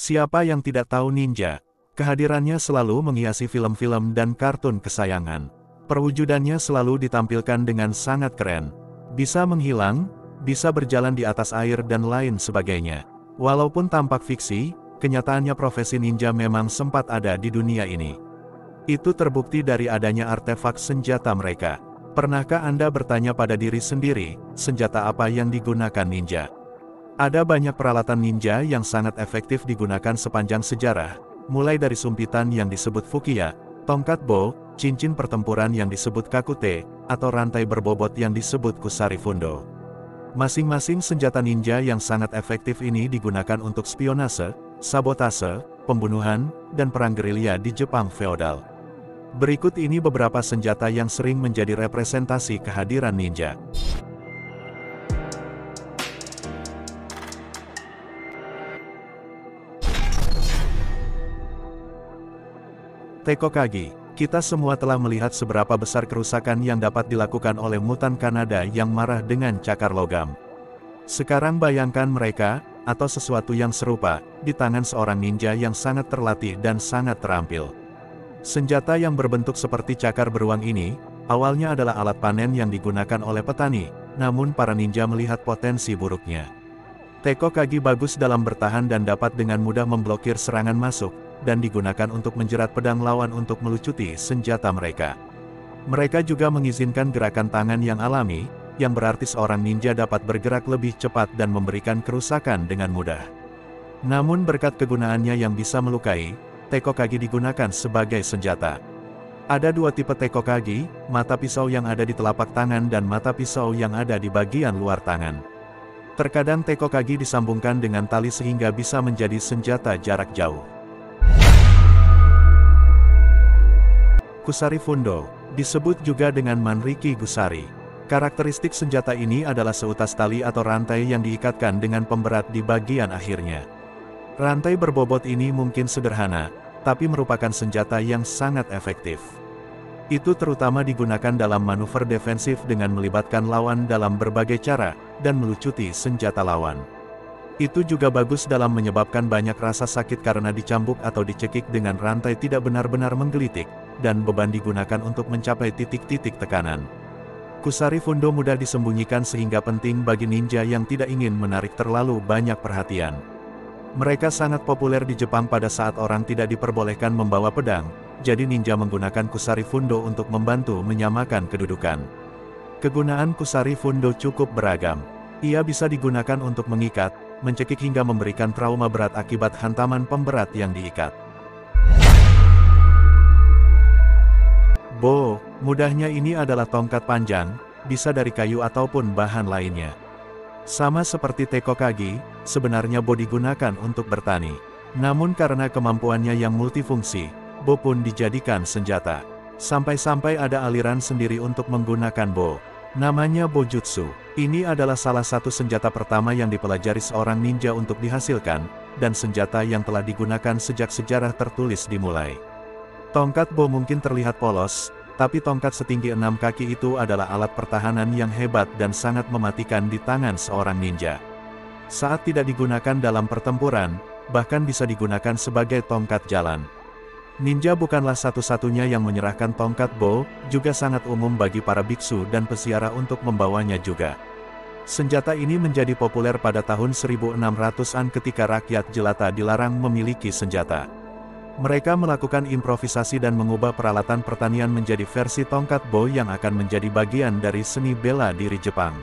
Siapa yang tidak tahu ninja? Kehadirannya selalu menghiasi film-film dan kartun kesayangan. Perwujudannya selalu ditampilkan dengan sangat keren. Bisa menghilang, bisa berjalan di atas air dan lain sebagainya. Walaupun tampak fiksi, kenyataannya profesi ninja memang sempat ada di dunia ini. Itu terbukti dari adanya artefak senjata mereka. Pernahkah Anda bertanya pada diri sendiri, senjata apa yang digunakan ninja? Ada banyak peralatan ninja yang sangat efektif digunakan sepanjang sejarah, mulai dari sumpitan yang disebut fukiya, tongkat bo, cincin pertempuran yang disebut kakute, atau rantai berbobot yang disebut kusari fundo. Masing-masing senjata ninja yang sangat efektif ini digunakan untuk spionase, sabotase, pembunuhan, dan perang gerilya di Jepang feodal. Berikut ini beberapa senjata yang sering menjadi representasi kehadiran ninja. Tekokagi, kita semua telah melihat seberapa besar kerusakan yang dapat dilakukan oleh mutan Kanada yang marah dengan cakar logam. Sekarang bayangkan mereka, atau sesuatu yang serupa, di tangan seorang ninja yang sangat terlatih dan sangat terampil. Senjata yang berbentuk seperti cakar beruang ini, awalnya adalah alat panen yang digunakan oleh petani, namun para ninja melihat potensi buruknya. Teko Kagi bagus dalam bertahan dan dapat dengan mudah memblokir serangan masuk, dan digunakan untuk menjerat pedang lawan untuk melucuti senjata mereka. Mereka juga mengizinkan gerakan tangan yang alami, yang berarti seorang ninja dapat bergerak lebih cepat dan memberikan kerusakan dengan mudah. Namun berkat kegunaannya yang bisa melukai, teko kagi digunakan sebagai senjata. Ada dua tipe teko kagi, mata pisau yang ada di telapak tangan dan mata pisau yang ada di bagian luar tangan. Terkadang teko kagi disambungkan dengan tali sehingga bisa menjadi senjata jarak jauh. Kusari Fundo, disebut juga dengan Manriki Gusari. Karakteristik senjata ini adalah seutas tali atau rantai yang diikatkan dengan pemberat di bagian akhirnya. Rantai berbobot ini mungkin sederhana, tapi merupakan senjata yang sangat efektif. Itu terutama digunakan dalam manuver defensif dengan melibatkan lawan dalam berbagai cara, dan melucuti senjata lawan. Itu juga bagus dalam menyebabkan banyak rasa sakit karena dicambuk atau dicekik dengan rantai tidak benar-benar menggelitik, dan beban digunakan untuk mencapai titik-titik tekanan. Kusari Fundo mudah disembunyikan sehingga penting bagi ninja yang tidak ingin menarik terlalu banyak perhatian. Mereka sangat populer di Jepang pada saat orang tidak diperbolehkan membawa pedang, jadi ninja menggunakan Kusari Fundo untuk membantu menyamakan kedudukan. Kegunaan Kusari Fundo cukup beragam. Ia bisa digunakan untuk mengikat, mencekik hingga memberikan trauma berat akibat hantaman pemberat yang diikat. Bo, mudahnya ini adalah tongkat panjang, bisa dari kayu ataupun bahan lainnya. Sama seperti teko kagi, sebenarnya Bo digunakan untuk bertani. Namun karena kemampuannya yang multifungsi, Bo pun dijadikan senjata. Sampai-sampai ada aliran sendiri untuk menggunakan Bo. Namanya Bojutsu. Ini adalah salah satu senjata pertama yang dipelajari seorang ninja untuk dihasilkan, dan senjata yang telah digunakan sejak sejarah tertulis dimulai. Tongkat Bo mungkin terlihat polos, tapi tongkat setinggi enam kaki itu adalah alat pertahanan yang hebat dan sangat mematikan di tangan seorang ninja. Saat tidak digunakan dalam pertempuran, bahkan bisa digunakan sebagai tongkat jalan. Ninja bukanlah satu-satunya yang menyerahkan tongkat Bo, juga sangat umum bagi para biksu dan pesiara untuk membawanya juga. Senjata ini menjadi populer pada tahun 1600-an ketika rakyat jelata dilarang memiliki senjata. Mereka melakukan improvisasi dan mengubah peralatan pertanian menjadi versi tongkat Bo yang akan menjadi bagian dari seni bela diri Jepang.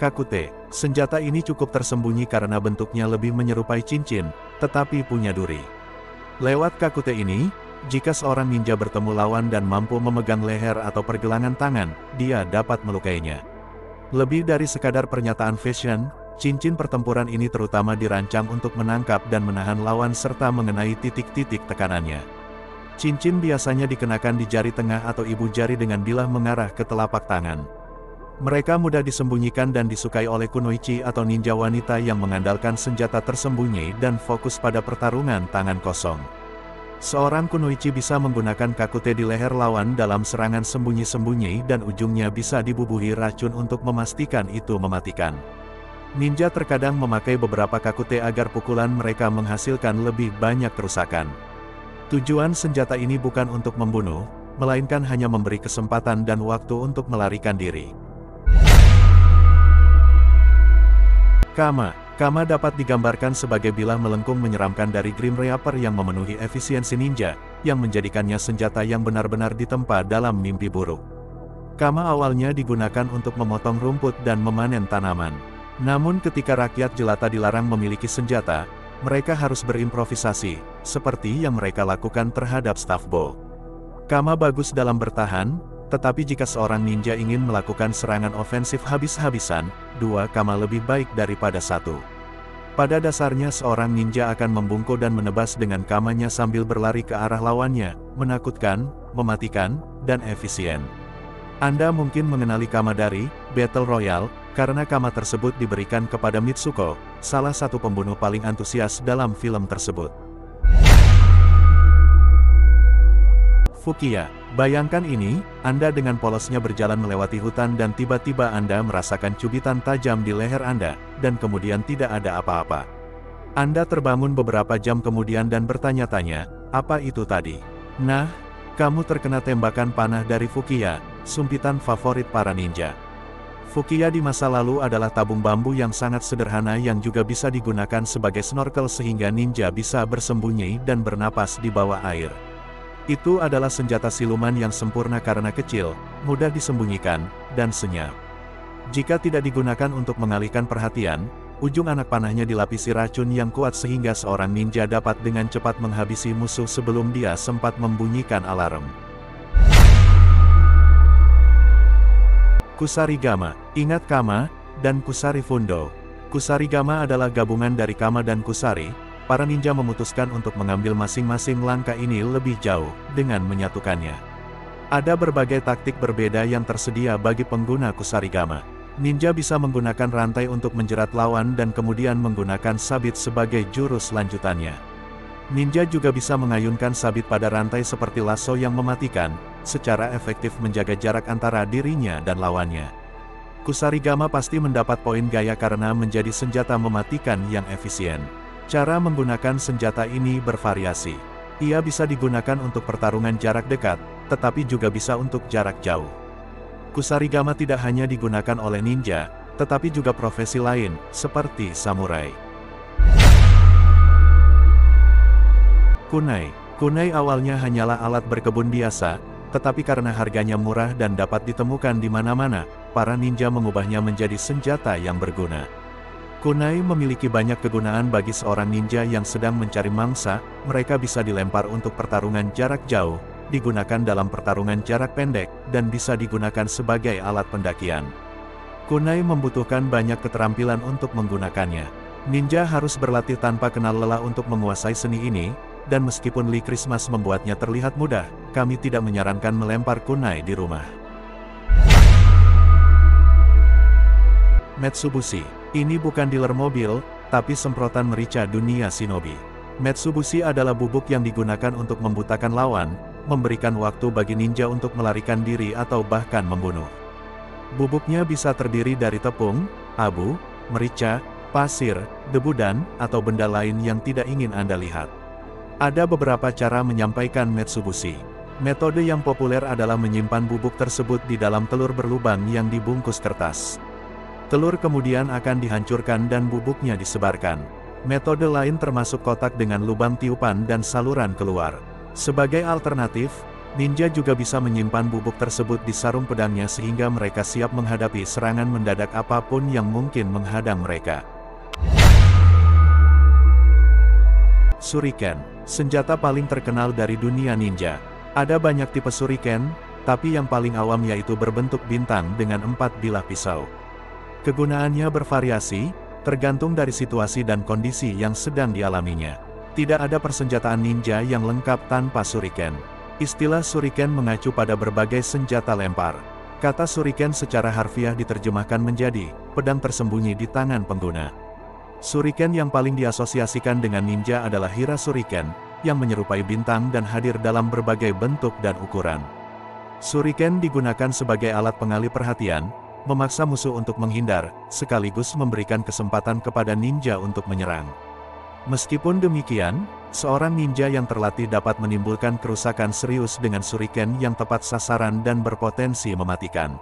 Kakute, senjata ini cukup tersembunyi karena bentuknya lebih menyerupai cincin, tetapi punya duri. Lewat kakute ini, jika seorang ninja bertemu lawan dan mampu memegang leher atau pergelangan tangan, dia dapat melukainya. Lebih dari sekadar pernyataan fashion, cincin pertempuran ini terutama dirancang untuk menangkap dan menahan lawan serta mengenai titik-titik tekanannya. Cincin biasanya dikenakan di jari tengah atau ibu jari dengan bilah mengarah ke telapak tangan. Mereka mudah disembunyikan dan disukai oleh kunoichi atau ninja wanita yang mengandalkan senjata tersembunyi dan fokus pada pertarungan tangan kosong. Seorang kunoichi bisa menggunakan kakute di leher lawan dalam serangan sembunyi-sembunyi dan ujungnya bisa dibubuhi racun untuk memastikan itu mematikan. Ninja terkadang memakai beberapa kakute agar pukulan mereka menghasilkan lebih banyak kerusakan. Tujuan senjata ini bukan untuk membunuh, melainkan hanya memberi kesempatan dan waktu untuk melarikan diri. Kama Kama dapat digambarkan sebagai bilah melengkung menyeramkan dari Grim Reaper yang memenuhi efisiensi ninja, yang menjadikannya senjata yang benar-benar ditempa dalam mimpi buruk. Kama awalnya digunakan untuk memotong rumput dan memanen tanaman. Namun ketika rakyat jelata dilarang memiliki senjata, mereka harus berimprovisasi, seperti yang mereka lakukan terhadap staff bow. Kama bagus dalam bertahan, tetapi jika seorang ninja ingin melakukan serangan ofensif habis-habisan, dua kama lebih baik daripada satu. Pada dasarnya seorang ninja akan membungkuk dan menebas dengan kamanya sambil berlari ke arah lawannya, menakutkan, mematikan, dan efisien. Anda mungkin mengenali kama dari Battle Royale, karena kama tersebut diberikan kepada Mitsuko, salah satu pembunuh paling antusias dalam film tersebut. Fukia, bayangkan ini, Anda dengan polosnya berjalan melewati hutan dan tiba-tiba Anda merasakan cubitan tajam di leher Anda, dan kemudian tidak ada apa-apa. Anda terbangun beberapa jam kemudian dan bertanya-tanya, apa itu tadi? Nah, kamu terkena tembakan panah dari Fukia, sumpitan favorit para ninja. Fukia di masa lalu adalah tabung bambu yang sangat sederhana yang juga bisa digunakan sebagai snorkel sehingga ninja bisa bersembunyi dan bernapas di bawah air. Itu adalah senjata siluman yang sempurna karena kecil, mudah disembunyikan, dan senyap. Jika tidak digunakan untuk mengalihkan perhatian, ujung anak panahnya dilapisi racun yang kuat sehingga seorang ninja dapat dengan cepat menghabisi musuh sebelum dia sempat membunyikan alarm. Kusarigama, ingat Kama, dan Kusari Fundo. Kusarigama adalah gabungan dari Kama dan Kusari, para ninja memutuskan untuk mengambil masing-masing langkah ini lebih jauh, dengan menyatukannya. Ada berbagai taktik berbeda yang tersedia bagi pengguna Kusarigama. Ninja bisa menggunakan rantai untuk menjerat lawan dan kemudian menggunakan sabit sebagai jurus lanjutannya. Ninja juga bisa mengayunkan sabit pada rantai seperti lasso yang mematikan, secara efektif menjaga jarak antara dirinya dan lawannya. Kusarigama pasti mendapat poin gaya karena menjadi senjata mematikan yang efisien. Cara menggunakan senjata ini bervariasi. Ia bisa digunakan untuk pertarungan jarak dekat, tetapi juga bisa untuk jarak jauh. Kusarigama tidak hanya digunakan oleh ninja, tetapi juga profesi lain, seperti samurai. Kunai Kunai awalnya hanyalah alat berkebun biasa, tetapi karena harganya murah dan dapat ditemukan di mana-mana, para ninja mengubahnya menjadi senjata yang berguna. Kunai memiliki banyak kegunaan bagi seorang ninja yang sedang mencari mangsa, mereka bisa dilempar untuk pertarungan jarak jauh, digunakan dalam pertarungan jarak pendek, dan bisa digunakan sebagai alat pendakian. Kunai membutuhkan banyak keterampilan untuk menggunakannya. Ninja harus berlatih tanpa kenal lelah untuk menguasai seni ini, dan meskipun Lee Christmas membuatnya terlihat mudah, kami tidak menyarankan melempar kunai di rumah. Metsubushi ini bukan dealer mobil, tapi semprotan merica dunia shinobi. Metsubushi adalah bubuk yang digunakan untuk membutakan lawan, memberikan waktu bagi ninja untuk melarikan diri atau bahkan membunuh. Bubuknya bisa terdiri dari tepung, abu, merica, pasir, debu dan, atau benda lain yang tidak ingin Anda lihat. Ada beberapa cara menyampaikan Metsubushi. Metode yang populer adalah menyimpan bubuk tersebut di dalam telur berlubang yang dibungkus kertas. Telur kemudian akan dihancurkan dan bubuknya disebarkan. Metode lain termasuk kotak dengan lubang tiupan dan saluran keluar. Sebagai alternatif, ninja juga bisa menyimpan bubuk tersebut di sarung pedangnya sehingga mereka siap menghadapi serangan mendadak apa pun yang mungkin menghadang mereka. Suriken, senjata paling terkenal dari dunia ninja. Ada banyak tipe suriken, tapi yang paling awam yaitu berbentuk bintang dengan empat bilah pisau. Kegunaannya bervariasi, tergantung dari situasi dan kondisi yang sedang dialaminya. Tidak ada persenjataan ninja yang lengkap tanpa suriken. Istilah suriken mengacu pada berbagai senjata lempar. Kata suriken secara harfiah diterjemahkan menjadi, pedang tersembunyi di tangan pengguna. Suriken yang paling diasosiasikan dengan ninja adalah Hira Suriken, yang menyerupai bintang dan hadir dalam berbagai bentuk dan ukuran. Suriken digunakan sebagai alat pengalih perhatian, memaksa musuh untuk menghindar, sekaligus memberikan kesempatan kepada ninja untuk menyerang. Meskipun demikian, seorang ninja yang terlatih dapat menimbulkan kerusakan serius dengan shuriken yang tepat sasaran dan berpotensi mematikan.